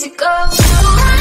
easy go.